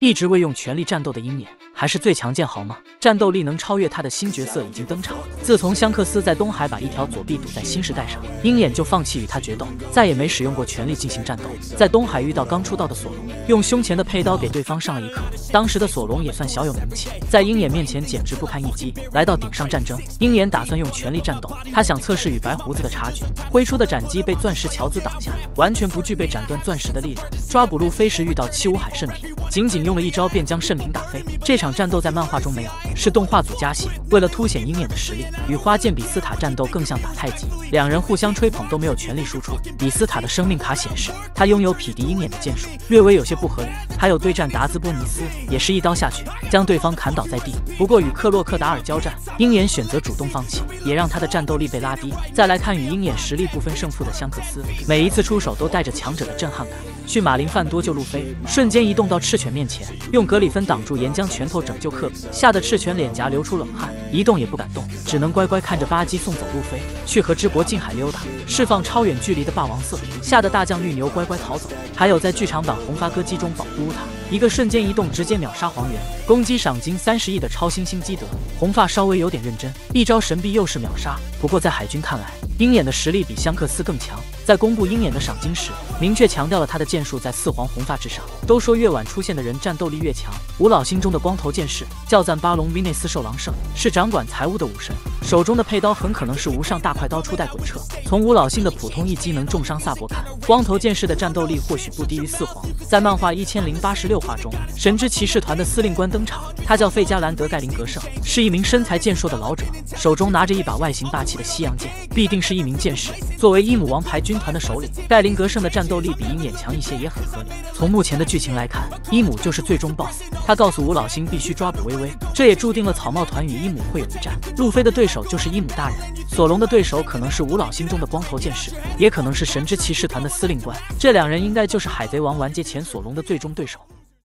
一直未用全力战斗的鹰眼，还是最强剑豪吗？战斗力能超越他的新角色已经登场。自从香克斯在东海把一条左臂堵在新时代上，鹰眼就放弃与他决斗，再也没使用过全力进行战斗。在东海遇到刚出道的索隆，用胸前的佩刀给对方上了一课。当时的索隆也算小有名气，在鹰眼面前简直不堪一击。来到顶上战争，鹰眼打算用全力战斗，他想测试与白胡子的差距，挥出的斩击被钻石乔兹挡下，完全不具备斩断钻石的力量。抓捕路飞时遇到七武海圣品，仅仅用了一招便将圣品打飞。这场战斗在漫画中没有。是动画组加戏，为了凸显鹰眼的实力，与花剑比斯塔战斗更像打太极，两人互相吹捧都没有全力输出。比斯塔的生命卡显示，他拥有匹敌鹰眼的剑术，略微有些不合理。还有对战达兹波尼斯，也是一刀下去将对方砍倒在地。不过与克洛克达尔交战，鹰眼选择主动放弃，也让他的战斗力被拉低。再来看与鹰眼实力不分胜负的香克斯，每一次出手都带着强者的震撼感。去马林饭多救路飞，瞬间移动到赤犬面前，用格里芬挡住岩浆拳头拯救科比，吓得赤犬脸颊流出冷汗，一动也不敢动，只能乖乖看着巴基送走路飞，去和之国近海溜达，释放超远距离的霸王色，吓得大将绿牛乖乖逃走。还有在剧场版红发歌姬中保护他，一个瞬间移动直接秒杀黄猿，攻击赏金三十亿的超新星基德。红发稍微有点认真，一招神臂又是秒杀。不过在海军看来，鹰眼的实力比香克斯更强。在公布鹰眼的赏金时，明确强调了他的剑术在四皇红发之上。都说越晚出现的人战斗力越强。五老心中的光头剑士叫赞巴隆维内斯兽狼圣，是掌管财务的武神，手中的佩刀很可能是无上大快刀初代鬼彻。从五老星的普通一击能重伤萨博看，光头剑士的战斗力或许不低于四皇。在漫画一千零八十六话中，神之骑士团的司令官登场，他叫费加兰德盖林格圣，是一名身材健硕的老者，手中拿着一把外形霸气的西洋剑，必定是一名剑士。作为伊姆王牌军。团的首领盖林格胜的战斗力比鹰眼强一些也很合理。从目前的剧情来看，伊姆就是最终 BOSS。他告诉五老星必须抓捕微微，这也注定了草帽团与伊姆会有一战。路飞的对手就是伊姆大人，索隆的对手可能是五老心中的光头剑士，也可能是神之骑士团的司令官。这两人应该就是海贼王完结前索隆的最终对手。